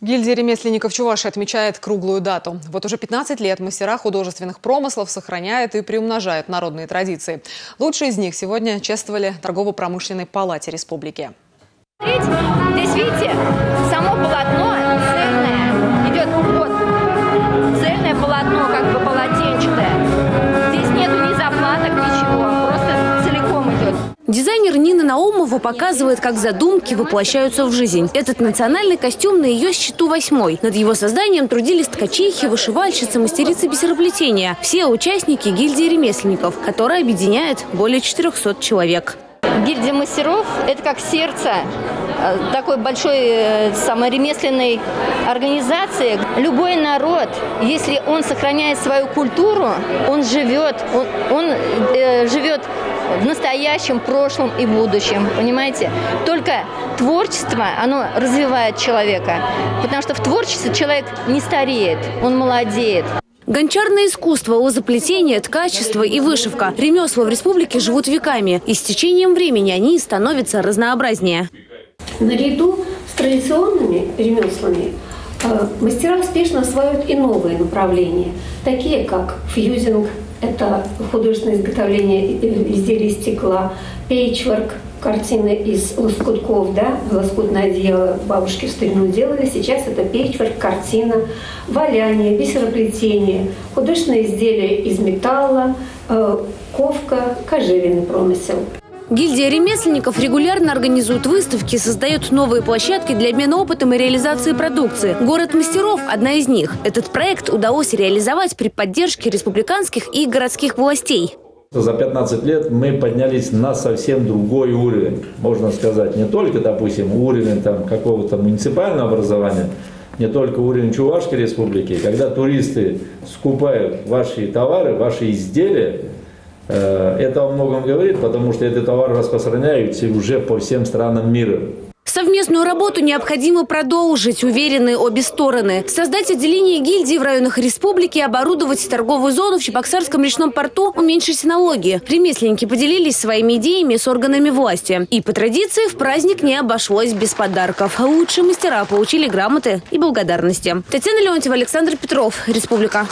Гильдия ремесленников Чуваши отмечает круглую дату. Вот уже 15 лет мастера художественных промыслов сохраняют и приумножают народные традиции. Лучшие из них сегодня чествовали торгово-промышленной палате республики. Здесь, видите, само Дизайнер Нина Наумова показывает, как задумки воплощаются в жизнь. Этот национальный костюм на ее счету восьмой. Над его созданием трудились ткачихи, вышивальщицы, мастерицы бисероплетения. Все участники гильдии ремесленников, которая объединяет более 400 человек. Гильдия мастеров – это как сердце такой большой э, самой ремесленной организации. Любой народ, если он сохраняет свою культуру, он живет, он, он э, живет в настоящем, прошлом и будущем, понимаете? Только творчество, оно развивает человека, потому что в творчестве человек не стареет, он молодеет. Гончарное искусство, озаплетение, ткачество и вышивка. Ремесла в республике живут веками, и с течением времени они становятся разнообразнее. Наряду с традиционными ремеслами э, мастера успешно осваивают и новые направления, такие как фьюзинг, это художественное изготовление изделий стекла, пейчворк, картины из лоскутков, да, лоскутное дело бабушки в старину делали, сейчас это пейчворк, картина, валяние, бисероплетение, художественные изделия из металла, э, ковка, кожевенный промысел. Гильдия ремесленников регулярно организует выставки, создает новые площадки для обмена опытом и реализации продукции. «Город мастеров» – одна из них. Этот проект удалось реализовать при поддержке республиканских и городских властей. За 15 лет мы поднялись на совсем другой уровень. Можно сказать, не только, допустим, уровень там, какого-то муниципального образования, не только уровень Чувашской республики. Когда туристы скупают ваши товары, ваши изделия, это о многом говорит, потому что этот товар распространяется уже по всем странам мира. Совместную работу необходимо продолжить, уверены обе стороны. Создать отделение гильдии в районах республики, оборудовать торговую зону в Чебоксарском речном порту, уменьшить налоги. Ремесленники поделились своими идеями с органами власти. И по традиции в праздник не обошлось без подарков. Лучшие мастера получили грамоты и благодарности. Татьяна Леонтьева, Александр Петров, Республика.